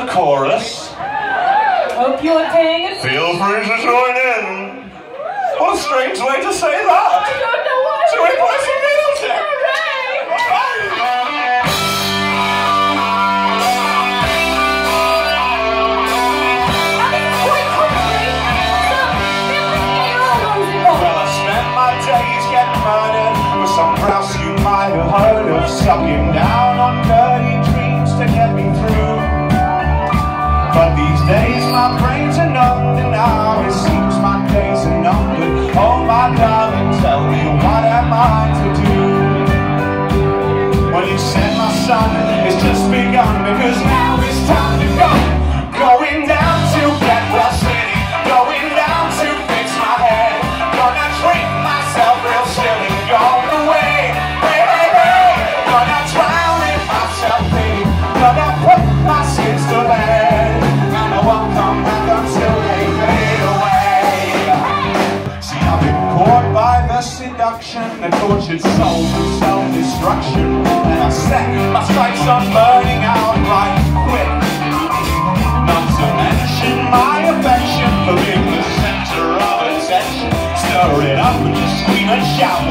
the chorus. Hope you're paying attention. Feel free to join in. What a strange way to say that. I don't know why. Should we play some music? Well, I spent my days getting murdered with some grouse you might have heard of, sucking down days my brains are numbed and now it seems my days are numbered. Oh my darling, tell me what am I to do? Well, you said my son has just begun because tortured soul of self-destruction. And I set my sights on burning out right quick. Not to mention my affection for being the center of attention. Stir it up and just scream and shout,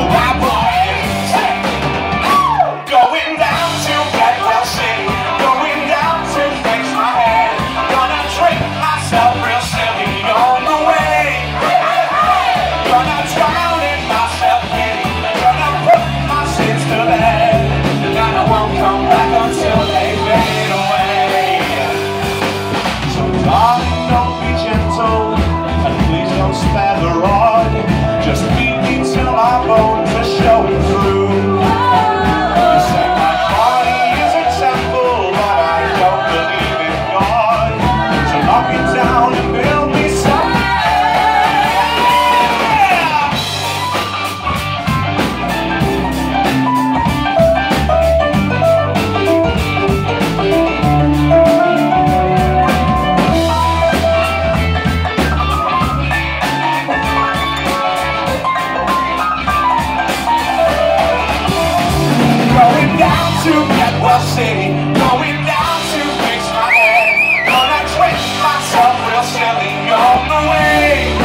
to Bedwell City, going down to fix my head. Gonna treat myself real silly on the way.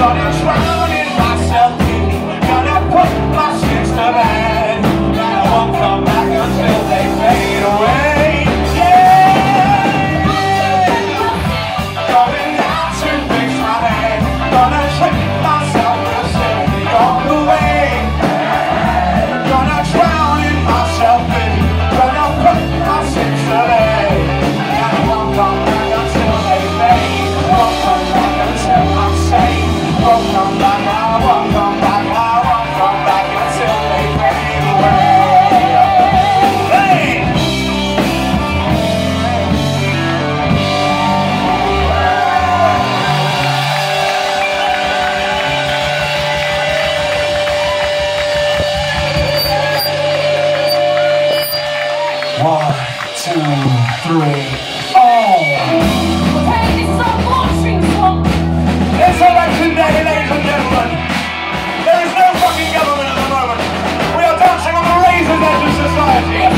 Gonna drown in myself pity, gonna put my sins to bed. I won't come back until they fade away. Yeah. Going down to fix my head, gonna treat two, three, oh! It's election day, ladies and gentlemen. There is no fucking government at the moment. We are dancing on the razor's edge of society.